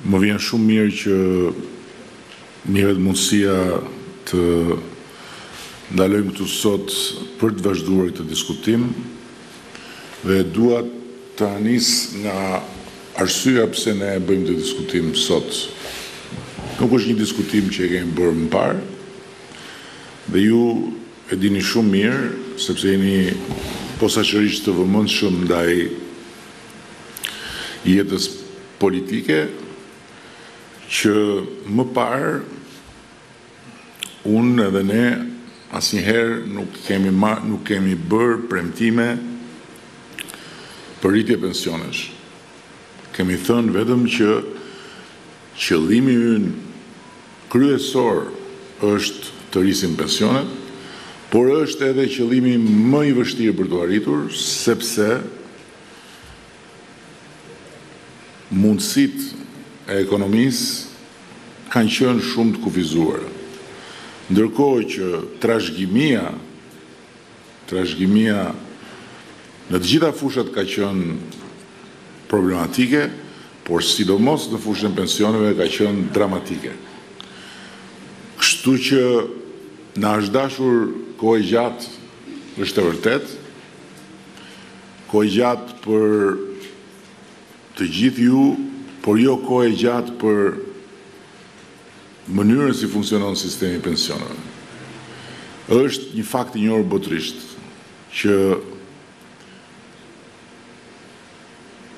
Më vjen shumë mirë që më jepet mundësia të ndalojmë këtu sot për të vazhduar këtë diskutim dhe dua ta nis nga arsyeja pse ne e bëjmë këtë diskutim sot. Nuk është një diskutim që e kemi bërë më parë dhe ju e dini shumë mirë, sepse jeni posaçërisht të vëmendshëm ndaj jetës politike që më parë unë edhe ne asnjëherë nuk kemi, nuk kemi bërë premtime për rritje pensionesh. Kemi thënë vetëm që qëllimi ynë kryesor është të rrisim pensionet, por është edhe qëllimi më i vështirë për t'u arritur, sepse, Mundësitë e ekonomisë kanë qenë shumë të kufizuara. Ndërkohë që trashëgimia, trashëgimia në të gjitha fushat ka qenë problematike, por sidomos në fushën e pensioneve ka qenë dramatike. Kështu që na është dashur kohë e gjatë, është e vërtetë, Kohë e gjatë për të gjithë ju, por jo kohë e gjatë për mënyrën si funksionon sistemi i pensioneve. Është një fakt i njohur botërisht që,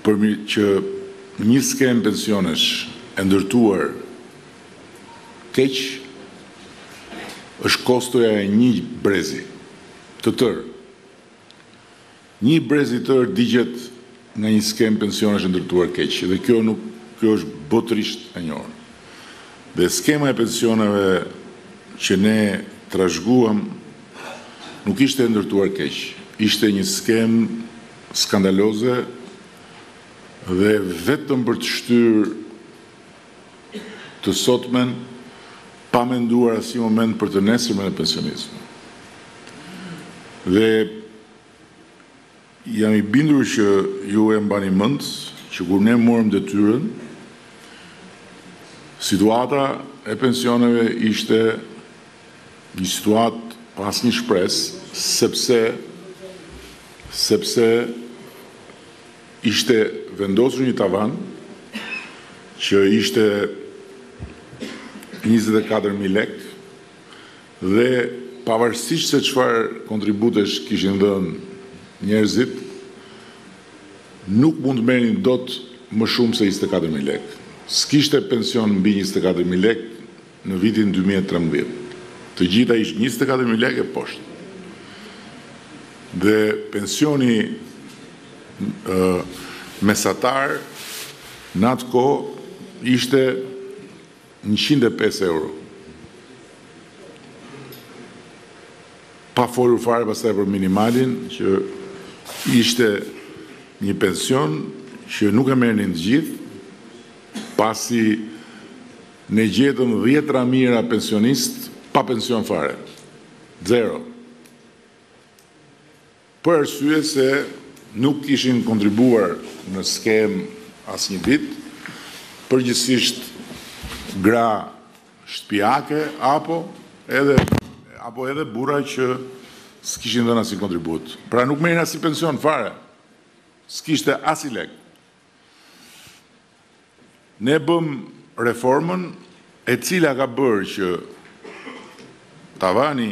që një skemë pensionesh e ndërtuar keq është kostoja e një brezi të tërë. Një brez i tërë digjet nga një skemë pensionesh e ndërtuar keq dhe kjo nuk kjo është botërisht e njohur. Dhe skema e pensioneve që ne trashëguam nuk ishte e ndërtuar keq, ishte një skemë skandaloze dhe vetëm për të shtyrë të sotmen pa menduar asnjë moment për të nesërmen e pensionistëve. Dhe jam i bindur që ju e mbani mend që kur ne morëm detyrën, situata e pensioneve ishte një situatë pa asnjë shpresë, sepse sepse Ishte vendosur një tavan që ishte njëzet e katër mijë lekë dhe pavarësisht se çfarë kontributesh kishin dhënë njerëzit, nuk mund të merrnin dot më shumë se njëzet e katër mijë lekë. S'kishte pension mbi njëzet e katër mijë lekë në vitin dy mijë e trembëdhjetë të gjitha ishin njëzet e katër mijë lekë e poshtë dhe pensioni mesatar në atë kohë ishte njëqind e pesë euro. Pa folur fare pastaj për minimalin që ishte një pension që nuk e merrnin të gjithë pasi Ne gjetëm dhjetëra mijëra pensionistë pa pension fare. Zero. Për arsye se nuk kishin kontribuar në skemë asnjë vit, përgjithësisht gra shtëpiake apo edhe apo edhe burra që s'kishin dhënë asnjë kontribut. Pra nuk merrnin asnjë pension fare. S'kishte asnjë lek. Ne bëmë reformën e cila ka bërë që tavani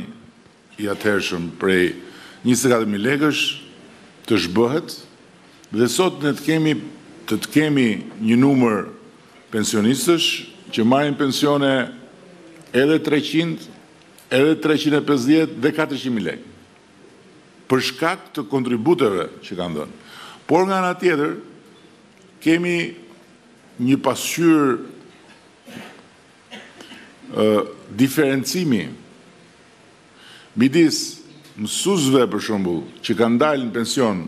i atëhershëm prej njëzet e katër mijë lekësh të zhbëhet dhe sot ne të kemi të të kemi një numër pensionistësh që marrin pensione edhe treqind, edhe treqind e pesëdhjetë dhe katërqind mijë lekë. për shkak të kontributeve që kanë dhënë. Por nga ana tjetër kemi një pasqyrë diferencimi midis mësuesve për shembull që kanë dalë në pension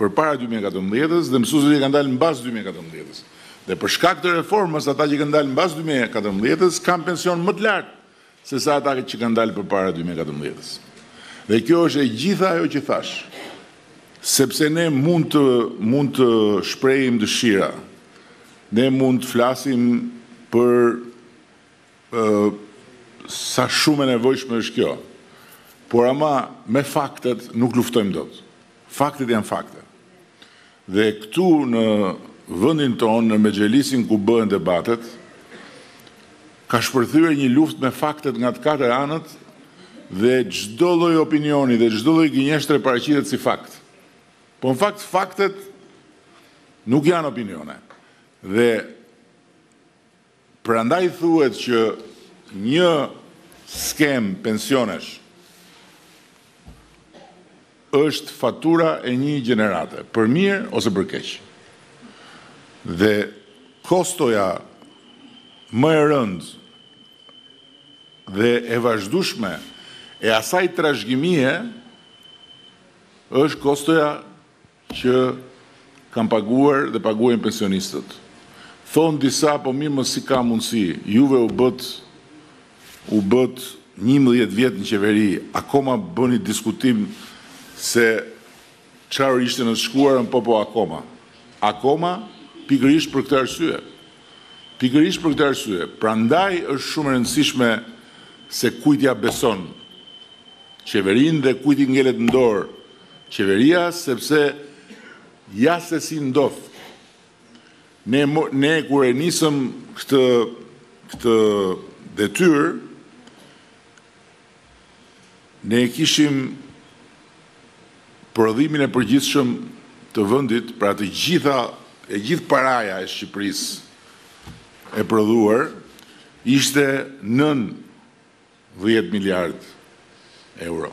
përpara dy mijë e katërmbëdhjetës dhe mësuesve që kanë dalë mbas dy mijë e katërmbëdhjetës. Dhe për shkak të reformës ata që kanë dalë mbas dy mijë e katërmbëdhjetës kanë pension më të lartë sesa ata që kanë dalë përpara dy mijë e katërmbëdhjetës. Dhe kjo është e gjitha ajo që thashë, sepse ne mund të mund të shprehim dëshira, ne mund të flasim për ë sa shumë e nevojshme është kjo, por ama me faktet nuk luftojmë dot. Faktet janë fakte. Dhe këtu në vendin tonë në mexhlisin ku bëhen debatet ka shpërthyer një luftë me faktet nga të katër anët dhe çdo lloj opinioni dhe çdo lloj gënjeshtre paraqitet si fakt. Po në fakt faktet nuk janë opinione. Dhe Prandaj thuhet që një skemë pensionesh është fatura e një gjenerate, për mirë ose për keq. Dhe kostoja më e rëndë dhe e vazhdueshme e asaj trashëgimie është kostoja që kanë paguar dhe paguajnë pensionistët. Thonë disa po mirë more si ka mundësi, juve u bëtë u bëtë njëmbëdhjetë vjet në qeveri, akoma bëni diskutim se çfarë ishte në të shkuarën po po akoma. Akoma pikërisht për këtë arsye. Pikërisht për këtë arsye. Prandaj është shumë e rëndësishme se kujt ia beson qeverinë dhe kujt i ngelet në dorë Qeveria sepse ja se si ndodh ne kur e nisëm këtë këtë detyrë ne e kishim prodhimin e përgjithshëm të vendit pra të gjitha e gjithë paraja e Shqipërisë e prodhuar ishte nën dhjetë miliardë euro.